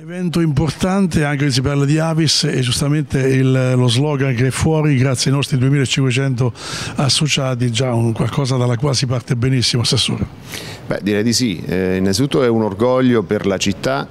Evento importante, anche se si parla di Avis e giustamente il, lo slogan che è fuori grazie ai nostri 2500 associati, già un, qualcosa dalla quale si parte benissimo, Assessore. Beh, direi di sì, eh, innanzitutto è un orgoglio per la città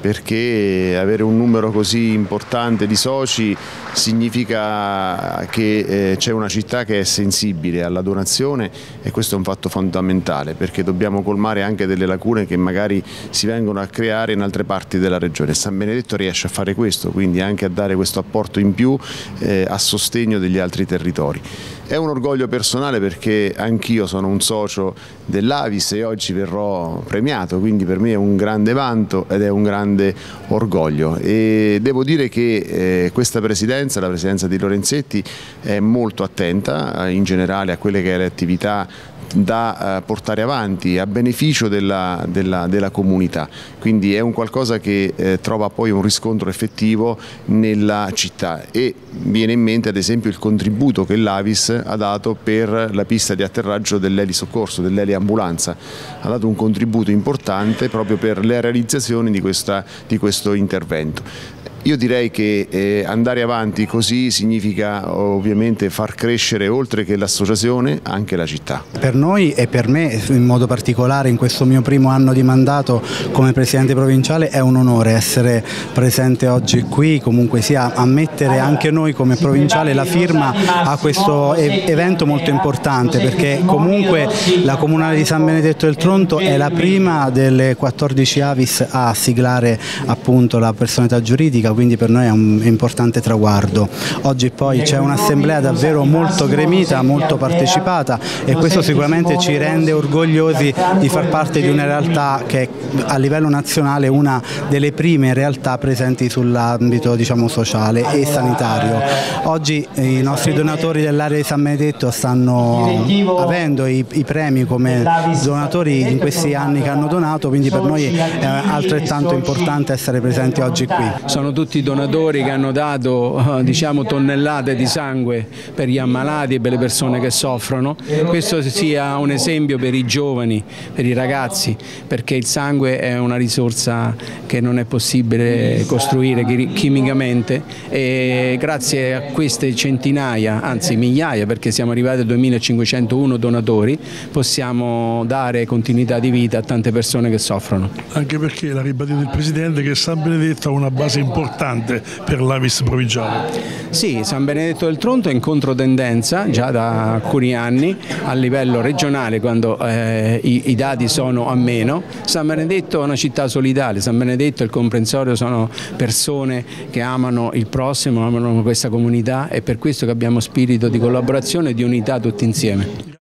perché avere un numero così importante di soci significa che eh, c'è una città che è sensibile alla donazione e questo è un fatto fondamentale perché dobbiamo colmare anche delle lacune che magari si vengono a creare in altre parti della regione. San Benedetto riesce a fare questo, quindi anche a dare questo apporto in più eh, a sostegno degli altri territori. È un orgoglio personale perché anch'io sono un socio dell'Avis e oggi verrò premiato, quindi per me è un grande vanto ed è un grande orgoglio. E devo dire che eh, questa presidenza, la presidenza di Lorenzetti, è molto attenta eh, in generale a quelle che è attività da eh, portare avanti a beneficio della, della, della comunità, quindi è un qualcosa che eh, trova poi un riscontro effettivo nella città e viene in mente ad esempio il contributo che l'Avis ha dato per la pista di atterraggio dell'Eli Soccorso, dell'Eli Ambulanza, ha dato un contributo importante proprio per le realizzazioni di, questa, di questo intervento. Io direi che eh, andare avanti così significa ovviamente far crescere oltre che l'associazione anche la città. Per noi e per me in modo particolare in questo mio primo anno di mandato come Presidente provinciale è un onore essere presente oggi qui, comunque sia a mettere anche noi come provinciale la firma a questo evento molto importante perché comunque la Comunale di San Benedetto del Tronto è la prima delle 14 Avis a siglare appunto la personalità giuridica politica, quindi per noi è un importante traguardo. Oggi poi c'è un'assemblea davvero molto gremita, molto partecipata e questo sicuramente ci rende orgogliosi di far parte di una realtà che è a livello nazionale una delle prime realtà presenti sull'ambito diciamo, sociale e sanitario. Oggi i nostri donatori dell'area di San Benedetto stanno avendo i, i premi come donatori in questi anni che hanno donato, quindi per noi è altrettanto importante essere presenti oggi qui. Sono tutti i donatori che hanno dato eh, diciamo, tonnellate di sangue per gli ammalati e per le persone che soffrono. Questo sia un esempio per i giovani, per i ragazzi, perché il sangue è una risorsa che non è possibile costruire chimicamente e grazie a queste centinaia, anzi migliaia, perché siamo arrivati a 2501 donatori, possiamo dare continuità di vita a tante persone che soffrono. Anche perché l'ha ribadito il Presidente che San Benedetto ha una base importante importante per l'Avis provinciale. Sì, San Benedetto del Tronto è in controtendenza già da alcuni anni a livello regionale quando eh, i, i, dati sono a meno. San Benedetto è una città solidale, San Benedetto e il comprensorio sono persone che amano il prossimo, amano questa comunità e per questo che abbiamo spirito di collaborazione e di unità tutti insieme.